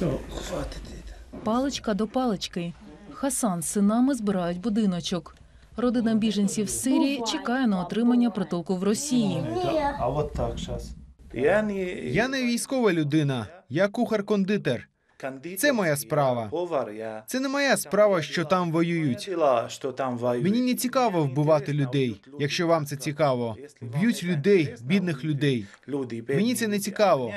Все, хватить. Паличка до палички. Хасан з синами збирають будиночок. Родина біженців з Сирії чекає на отримання притулку в Росії. А от так зараз. Я не, військова людина, я кухар-кондитер. Це моя справа. Це не моя справа, що там воюють. Мені не цікаво вбивати людей, якщо вам це цікаво. Б'ють людей, бідних людей. Мені це не цікаво.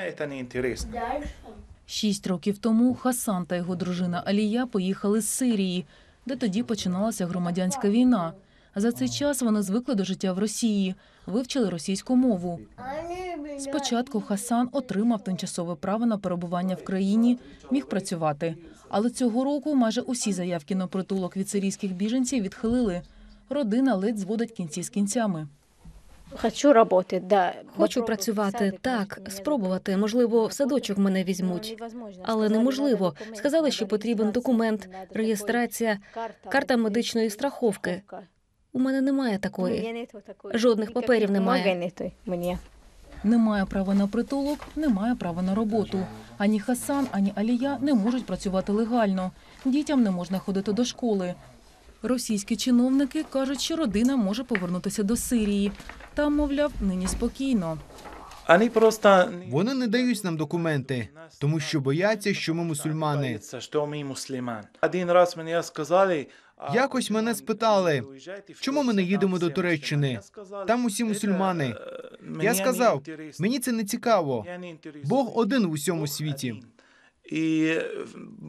Шість років тому Хасан та його дружина Алія поїхали з Сирії, де тоді починалася громадянська війна. За цей час вони звикли до життя в Росії, вивчили російську мову. Спочатку Хасан отримав тимчасове право на перебування в країні, міг працювати. Але цього року майже усі заявки на притулок від сирійських біженців відхилили. Родина ледь зводить кінці з кінцями. Хочу роботи, да. Хочу працювати так, спробувати. Можливо, в садочок мене візьмуть, але неможливо. Сказали, що потрібен документ, реєстрація, карта медичної страховки. У мене немає такої. Жодних паперів немає. Мені. Немає права на притулок, немає права на роботу. Ані Хасан, ані Алія не можуть працювати легально. Дітям не можна ходити до школи. Російські чиновники кажуть, що родина може повернутися до Сирії. Там, мовляв, нині спокійно. Вони просто... Вони не дають нам документи, тому що бояться, що ми мусульмани. Один раз мені сказали... Якось мене спитали, «Уїжджайте в чому ми не їдемо до Туреччини? мусульмани». Я сказав, Там усі мусульмани». е, Я сказав, мені це не цікаво. Я не інтересую. Бог один в усьому світі. І е,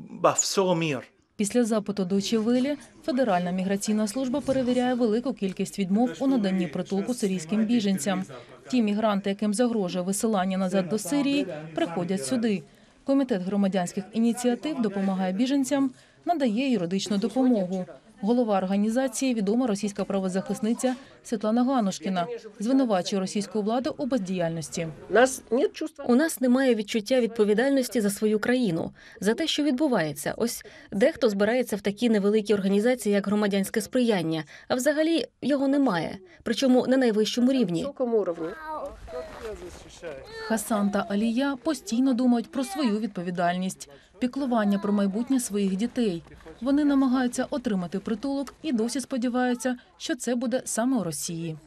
ба, мір. Після запиту до Чевилі Федеральна міграційна служба перевіряє велику кількість відмов у наданні притулку сирійським біженцям. Ті мігранти, яким загрожує висилання назад до Сирії, приходять сюди. Комітет громадянських ініціатив допомагає біженцям, надає юридичну допомогу. Голова організації, відома російська правозахисниця Світлана Ганушкіна, звинувачує російську владу у бездіяльності. нас нет. У нас немає відчуття відповідальності за свою країну, за те, що відбувається. Ось дехто збирається в такі невеликі організації, як громадянське сприяння, а взагалі його немає, причому на найвищому рівні. Хасан та Алія постійно думають про свою відповідальність, піклування про майбутнє своїх дітей. Вони намагаються отримати притулок і досі сподіваються, що це буде саме у Росії.